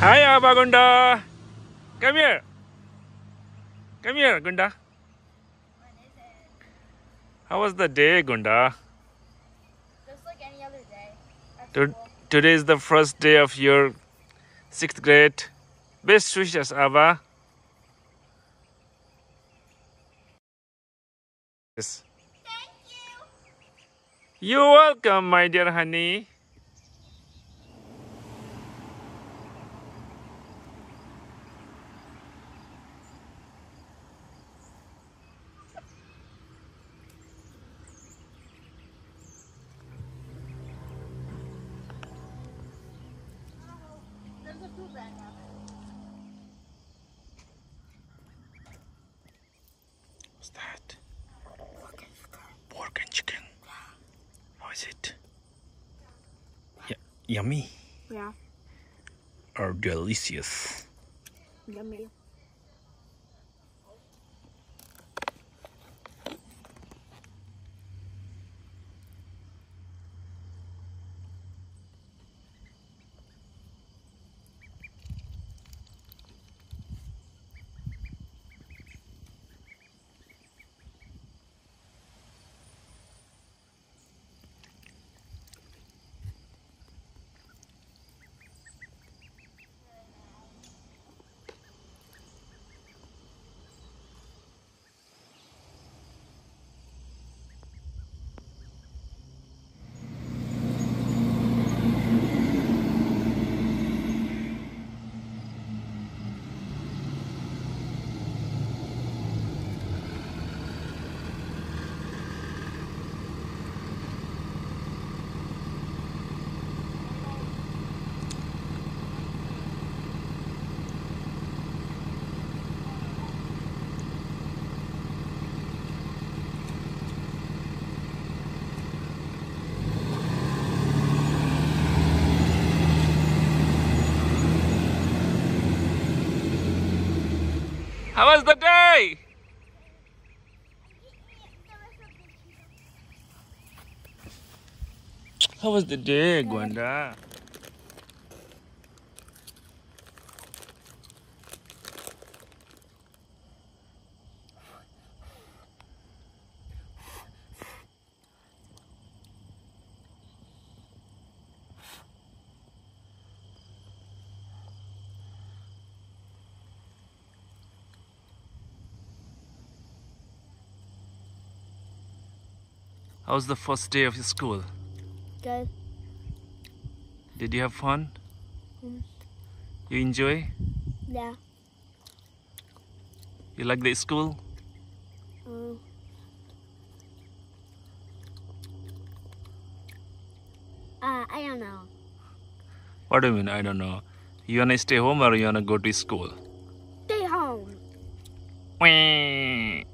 Aavha Gunda. Come here. Come here, Gunda. How was the day, Gunda? Just like any other day. To-. Today is the first day of your sixth grade. Best wishes, Aavha. Yes. Thank you. You're welcome, my dear honey. There's a food bag on it. What's that? Pork and chicken. How is it? Y- yummy Yeah. or delicious? Yummy. How was the day? How was the day, Gwanda? How was the first day of your school? Good. Did you have fun? Mm. You enjoy? Yeah. You like the school? Um, uh, I don't know. What do you mean? I don't know. You wanna stay home or you wanna go to school? Stay home. Whee!